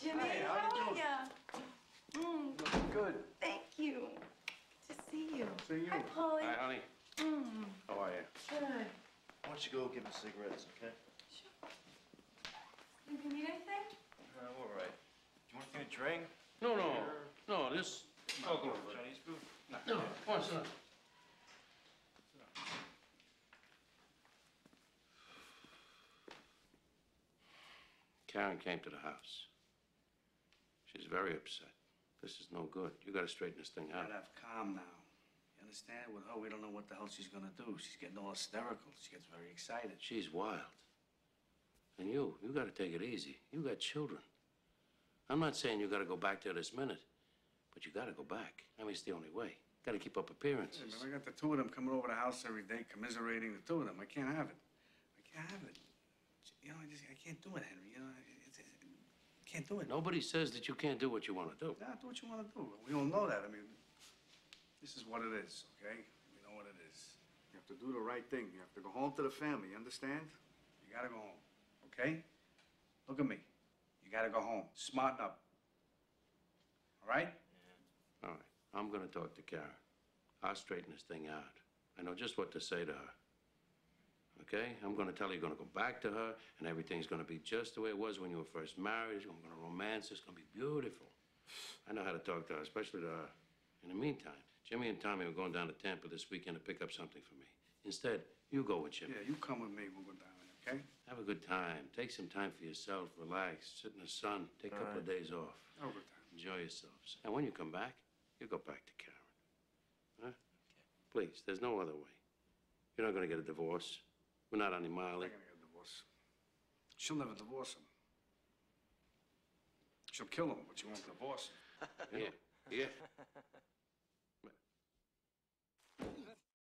Jimmy, Hey, how how you are doing? ya? Mm, Looking good. thank you. Good to see you. See you. Hi, Paulie. Hi, honey. Mm, How are you? good. Why don't you go give me cigarettes, okay? Sure. Did you need anything? Uh, all right. Do you want to get a drink? No, no, no, this, talk over it. Chinese food? No, come on, sit down. Karen came to the house. She's very upset. This is no good. You gotta straighten this thing out. Gotta have calm now. You understand? With her, we don't know what the hell she's gonna do. She's getting all hysterical. She gets very excited. She's wild. And you, you gotta take it easy. You got children. I'm not saying you gotta go back there this minute, but you gotta go back. I mean, it's the only way. Gotta keep up Hey, appearances. man, I got the two of them coming over the house every day, commiserating the two of them. I can't have it. I can't have it. You know, I just I can't do it, Henry. You know, I can't do it. Nobody says that you can't do what you wanna do. Nah, do what you want to do. We all know that. I mean, this is what it is, okay? We know what it is. You have to do the right thing. You have to go home to the family, you understand? You gotta go home, okay? Look at me. You gotta go home. Smarten up. All right? All right, I'm gonna talk to Karen. I'll straighten this thing out. I know just what to say to her. Okay? I'm gonna tell her you're gonna go back to her, and everything's gonna be just the way it was when you were first married. You're gonna romance. It's gonna be beautiful. I know how to talk to her, especially to her. In the meantime, Jimmy and Tommy are going down to Tampa this weekend to pick up something for me. Instead, you go with Jimmy. Yeah, you come with me. We'll go down there, okay? Have a good time. Take some time for yourself. Relax. Sit in the sun. Take a couple of days off. Have a good time. Enjoy yourselves. And when you come back, you go back to Karen. Huh? Okay. Please, there's no other way. You're not going to get a divorce. We're not on the I'm Miley. gonna get. She'll never divorce him. She'll kill him, but she won't divorce him. Yeah, yeah.